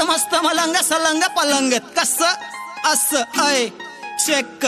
मस्त मलंग सलंग पलंग कस? अस ऐ चेक